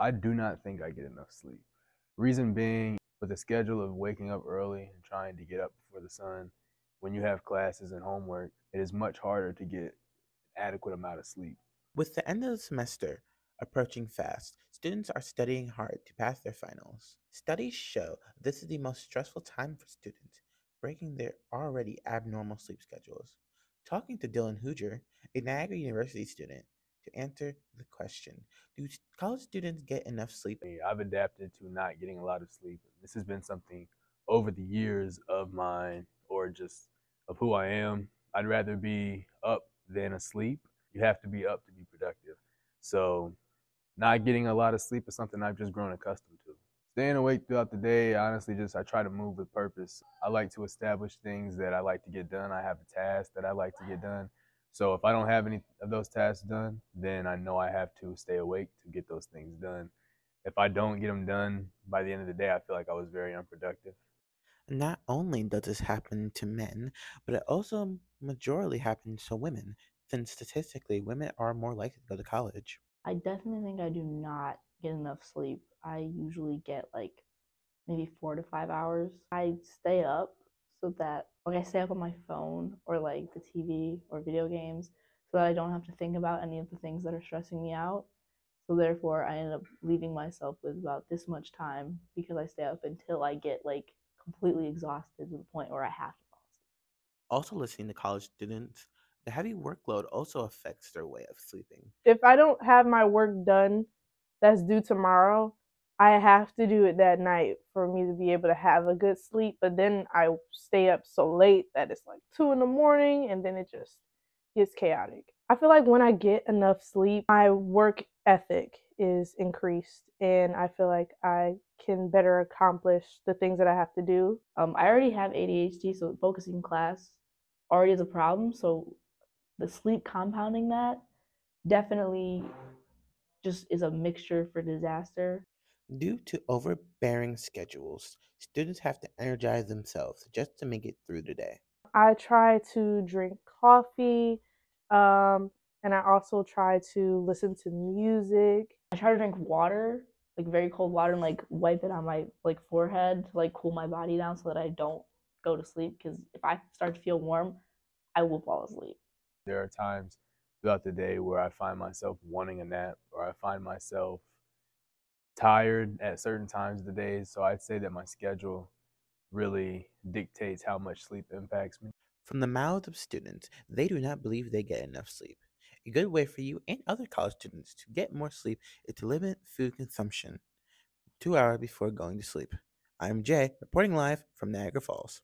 I do not think I get enough sleep. Reason being, with the schedule of waking up early and trying to get up before the sun, when you have classes and homework, it is much harder to get adequate amount of sleep. With the end of the semester approaching fast, students are studying hard to pass their finals. Studies show this is the most stressful time for students, breaking their already abnormal sleep schedules. Talking to Dylan Hoosier, a Niagara University student, to answer the question Do college students get enough sleep? I've adapted to not getting a lot of sleep. This has been something over the years of mine or just of who I am. I'd rather be up than asleep. You have to be up to be productive. So not getting a lot of sleep is something I've just grown accustomed to. Staying awake throughout the day, honestly, just I try to move with purpose. I like to establish things that I like to get done. I have a task that I like to get done. So if I don't have any of those tasks done, then I know I have to stay awake to get those things done. If I don't get them done by the end of the day, I feel like I was very unproductive. Not only does this happen to men, but it also majorly happens to women, since statistically women are more likely to go to college. I definitely think I do not get enough sleep. I usually get like maybe four to five hours. I stay up so that like I stay up on my phone or like the TV or video games so that I don't have to think about any of the things that are stressing me out. So therefore I end up leaving myself with about this much time because I stay up until I get like completely exhausted to the point where I have to fall asleep. Also listening to college students the heavy workload also affects their way of sleeping. If I don't have my work done that's due tomorrow, I have to do it that night for me to be able to have a good sleep. But then I stay up so late that it's like two in the morning and then it just gets chaotic. I feel like when I get enough sleep, my work ethic is increased and I feel like I can better accomplish the things that I have to do. Um, I already have ADHD, so focusing class already is a problem. So the sleep compounding that definitely just is a mixture for disaster. Due to overbearing schedules, students have to energize themselves just to make it through the day. I try to drink coffee, um, and I also try to listen to music. I try to drink water, like very cold water, and like wipe it on my like forehead to like cool my body down so that I don't go to sleep. Because if I start to feel warm, I will fall asleep. There are times throughout the day where I find myself wanting a nap or I find myself tired at certain times of the day. So I'd say that my schedule really dictates how much sleep impacts me. From the mouths of students, they do not believe they get enough sleep. A good way for you and other college students to get more sleep is to limit food consumption two hours before going to sleep. I'm Jay, reporting live from Niagara Falls.